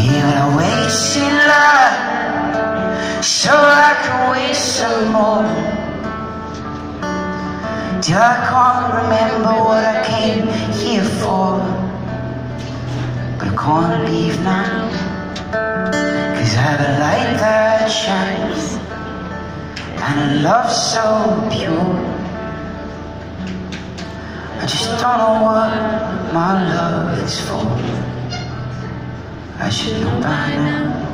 Even a wasting line So I can wait some more. Till I can't remember what I came here for? But I can't leave now Cause I have a light that shines And a love so pure. I just don't know what my love is for. I should know by now.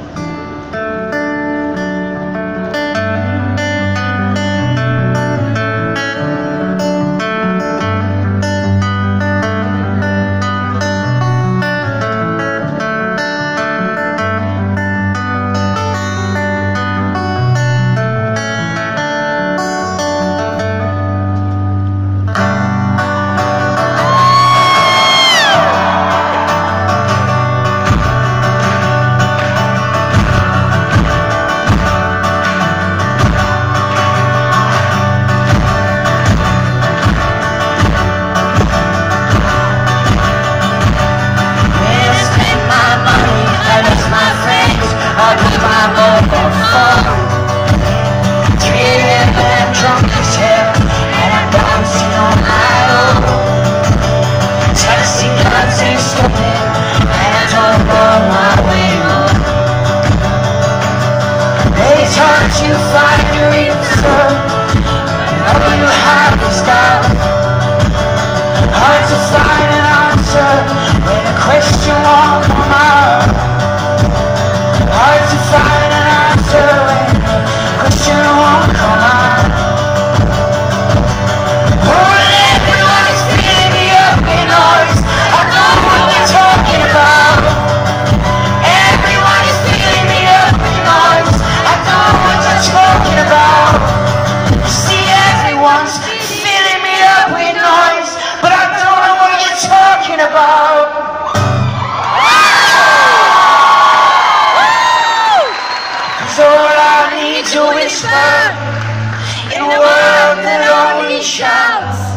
You find talking about. All I need to whisper in a world that only shouts.